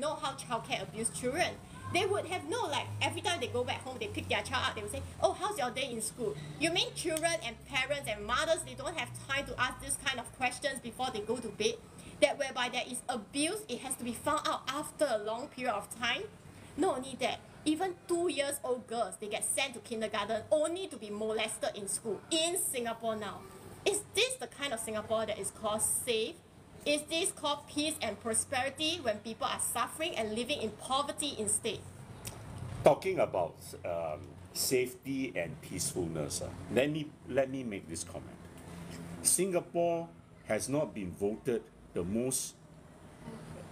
know how childcare abuse children. They would have know like every time they go back home, they pick their child up, they will say, oh, how's your day in school? You mean children and parents and mothers, they don't have time to ask this kind of questions before they go to bed? That whereby there is abuse, it has to be found out after a long period of time? Not only that, even two years old girls, they get sent to kindergarten only to be molested in school in Singapore now. Is this the kind of Singapore that is called safe? Is this called peace and prosperity when people are suffering and living in poverty instead? Talking about um, safety and peacefulness, uh, let me let me make this comment. Singapore has not been voted the most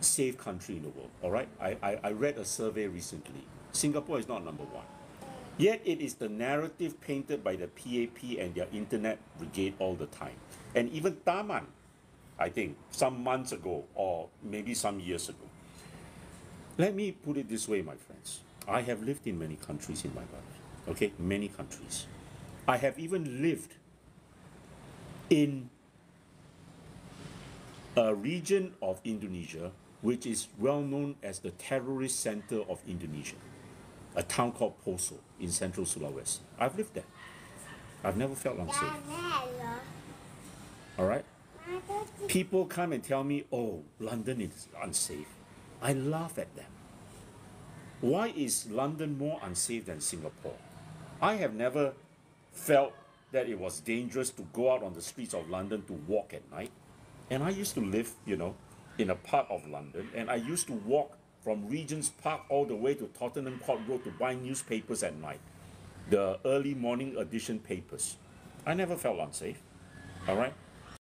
safe country in the world. All right, I, I, I read a survey recently. Singapore is not number one. Yet it is the narrative painted by the PAP and their internet brigade all the time. And even Tharman, I think, some months ago or maybe some years ago. Let me put it this way, my friends. I have lived in many countries in my life. Okay, many countries. I have even lived in a region of Indonesia which is well known as the terrorist center of Indonesia, a town called Poso in central Sulawesi. I've lived there. I've never felt unsafe. All right? People come and tell me, oh, London is unsafe. I laugh at them. Why is London more unsafe than Singapore? I have never felt that it was dangerous to go out on the streets of London to walk at night. And I used to live, you know, in a part of London, and I used to walk from Regent's Park all the way to Tottenham Court Road to buy newspapers at night, the early morning edition papers. I never felt unsafe, all right?